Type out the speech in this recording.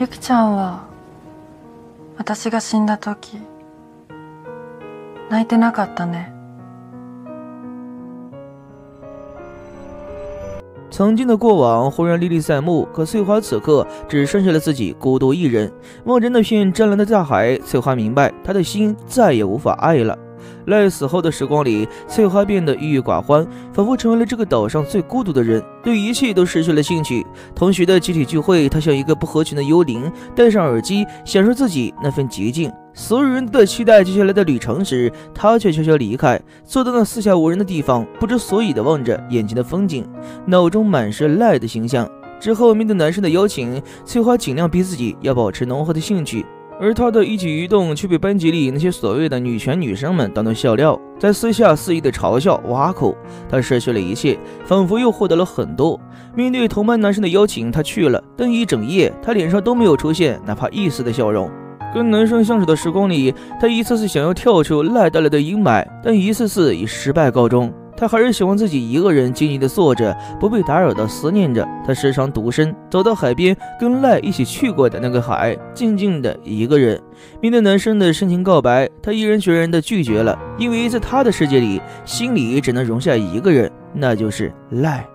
ゆきちゃんは私が死んだ時泣いてなかったね。曾经的过往忽然历历在目，可翠花此刻只剩下了自己孤独一人，望着那片湛蓝的大海，翠花明白，她的心再也无法爱了。 赖死后的时光里，翠花变得郁郁寡欢，仿佛成为了这个岛上最孤独的人，对一切都失去了兴趣。同学的集体聚会，她像一个不合群的幽灵，戴上耳机，享受自己那份寂静。所有人都在期待接下来的旅程时，她却悄悄离开，坐到那四下无人的地方，不知所以地望着眼前的风景，脑中满是赖的形象。之后面对男生的邀请，翠花尽量逼自己要保持浓厚的兴趣。而他的一举一动却被班级里那些所谓的女权女生们当作笑料，在私下肆意的嘲笑挖苦。他失去了一切，仿佛又获得了很多。面对同班男生的邀请，他去了，但一整夜他脸上都没有出现哪怕一丝的笑容。跟男生相处的时光里，他一次次想要跳出赖带来的阴霾，但一次次以失败告终。他还是喜欢自己一个人静静的坐着，不被打扰的思念着。他时常独身走到海边，跟赖一起去过的那个海，静静的一个人。面对男生的深情告白，他毅然决然的拒绝了，因为在他的世界里，心里只能容下一个人，那就是赖。